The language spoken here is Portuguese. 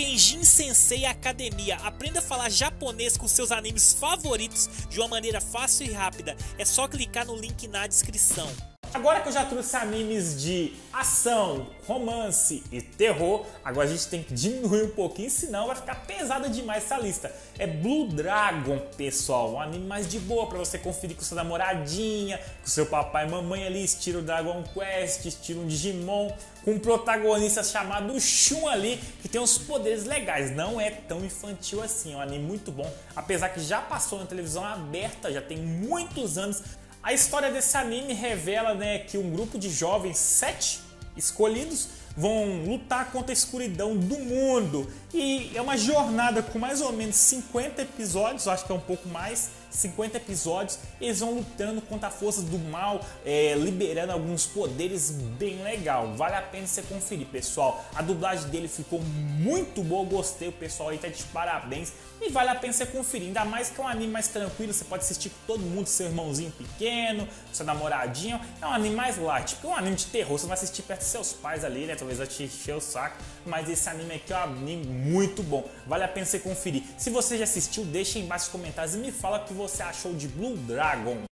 Kenjin Sensei Academia. Aprenda a falar japonês com seus animes favoritos de uma maneira fácil e rápida. É só clicar no link na descrição. Agora que eu já trouxe animes de ação, romance e terror, agora a gente tem que diminuir um pouquinho, senão vai ficar pesada demais essa lista. É Blue Dragon, pessoal, um anime mais de boa para você conferir com sua namoradinha, com seu papai e mamãe ali, estilo Dragon Quest, estilo Digimon, com um protagonista chamado Shun ali, que tem uns poderes legais, não é tão infantil assim, é um anime muito bom, apesar que já passou na televisão aberta, já tem muitos anos, a história desse anime revela né, que um grupo de jovens, sete escolhidos, vão lutar contra a escuridão do mundo. E é uma jornada com mais ou menos 50 episódios, acho que é um pouco mais, 50 episódios. Eles vão lutando contra forças do mal, é, liberando alguns poderes bem legal. Vale a pena você conferir, pessoal. A dublagem dele ficou muito boa, gostei. O pessoal aí tá de parabéns. E vale a pena você conferir, ainda mais que é um anime mais tranquilo, você pode assistir com todo mundo, seu irmãozinho pequeno, seu namoradinho. É um anime mais light, porque é um anime de terror, você vai assistir perto dos seus pais ali, né? Talvez vai te encher o saco. Mas esse anime aqui é um anime muito bom, vale a pena você conferir. Se você já assistiu, deixa aí embaixo nos comentários e me fala o que você achou de Blue Dragon.